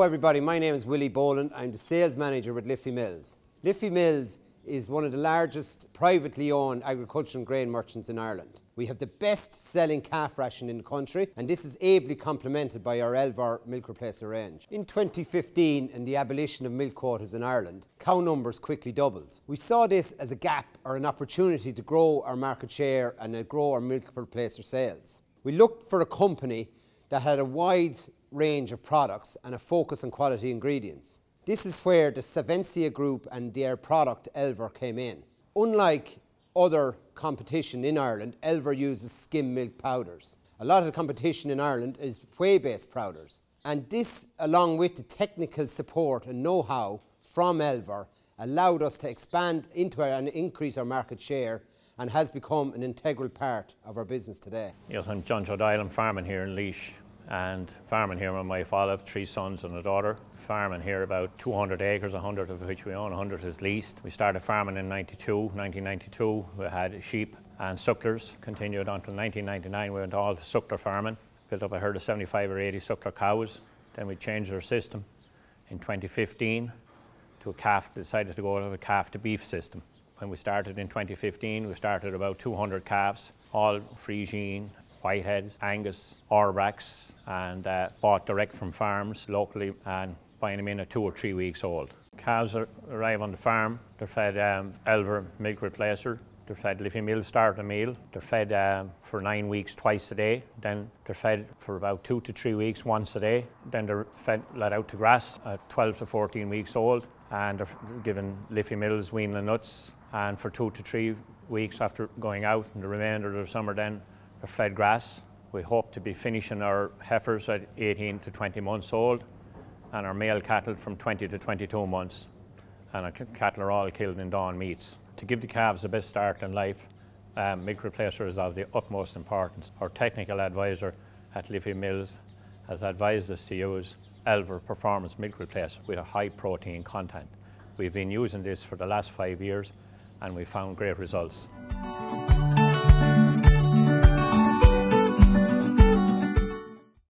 Hello everybody, my name is Willie Boland. I'm the sales manager with Liffey Mills. Liffey Mills is one of the largest privately owned agricultural grain merchants in Ireland. We have the best selling calf ration in the country and this is ably complemented by our Elvor milk replacer range. In 2015 and the abolition of milk quotas in Ireland, cow numbers quickly doubled. We saw this as a gap or an opportunity to grow our market share and uh, grow our milk replacer sales. We looked for a company that had a wide range of products and a focus on quality ingredients. This is where the Savencia Group and their product Elvor came in. Unlike other competition in Ireland, Elvor uses skim milk powders. A lot of the competition in Ireland is whey-based powders. And this, along with the technical support and know-how from Elvor, allowed us to expand into and increase our market share and has become an integral part of our business today. Yes, I'm John Joe Doyle. I'm farming here in Laois and farming here my father, three sons and a daughter. Farming here about 200 acres, 100 of which we own, 100 is leased. We started farming in 92, 1992. We had sheep and sucklers, continued until 1999. We went all to suckler farming, built up a herd of 75 or 80 suckler cows. Then we changed our system in 2015 to a calf, decided to go to a calf to beef system. When we started in 2015, we started about 200 calves, all Friesian, Whiteheads, Angus, Aubracs, and uh, bought direct from farms locally and buying them in at two or three weeks old. Calves are, arrive on the farm, they're fed um, Elvor milk replacer, they're fed Liffey Mill starter meal, they're fed um, for nine weeks twice a day, then they're fed for about two to three weeks once a day, then they're fed, let out to grass at 12 to 14 weeks old, and they're given Liffey Mills weanling nuts, and for two to three weeks after going out, and the remainder of the summer then fed grass. We hope to be finishing our heifers at 18 to 20 months old and our male cattle from 20 to 22 months. And our cattle are all killed in dawn meats. To give the calves the best start in life, um, milk replacer is of the utmost importance. Our technical advisor at Liffey Mills has advised us to use Elvor Performance Milk Replacer with a high protein content. We've been using this for the last five years and we found great results.